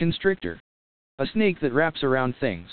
Constrictor. A snake that wraps around things.